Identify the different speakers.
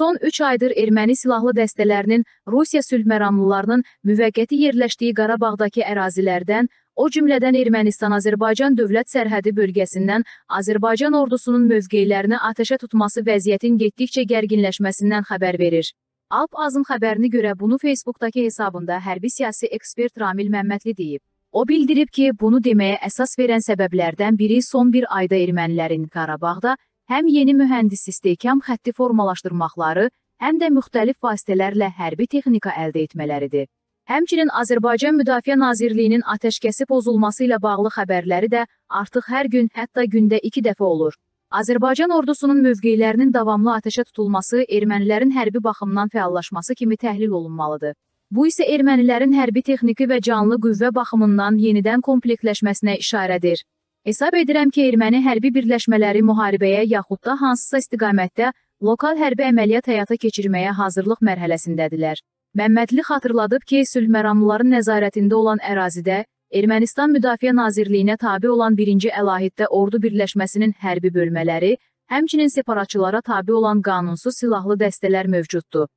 Speaker 1: Son 3 aydır erməni silahlı dəstələrinin Rusiya sülhməramlılarının müvəqqəti yerləşdiyi Qarabağdakı ərazilərdən, o cümlədən Ermənistan-Azərbaycan dövlət sərhədi bölgəsindən Azərbaycan ordusunun mövqeylərini atəşə tutması vəziyyətin getdikcə gərginləşməsindən xəbər verir. Alp Azın xəbərinə görə bunu Facebookdakı hesabında hərbi siyasi ekspert Ramil Məmmədli deyib. O bildirib ki, bunu deməyə əsas verən səbəblərdən biri son bir ayda ermənilərin Qarabağda həm yeni mühəndis istehkam xətti formalaşdırmaqları, həm də müxtəlif vasitələrlə hərbi texnika əldə etmələridir. Həmçinin Azərbaycan Müdafiə Nazirliyinin atəşkəsi pozulması ilə bağlı xəbərləri də artıq hər gün, hətta gündə iki dəfə olur. Azərbaycan ordusunun mövqeylərinin davamlı atəşə tutulması ermənilərin hərbi baxımdan fəallaşması kimi təhlil olunmalıdır. Bu isə ermənilərin hərbi texniki və canlı qüvvə baxımından yenidən komplektləşməsinə işarədir. Hesab edirəm ki, erməni hərbi birləşmələri müharibəyə yaxud da hansısa istiqamətdə lokal hərbi əməliyyat həyata keçirməyə hazırlıq mərhələsindədirlər. Məmmədli xatırladıb ki, sülhməramlıların nəzarətində olan ərazidə Ermənistan Müdafiə Nazirliyinə tabe olan 1-ci əlahiddə ordu birləşməsinin hərbi bölmələri, həmçinin separatçılara tabe olan qanunsuz silahlı dəstələr mövcuddur.